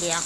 凉。